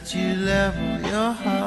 that you level your heart.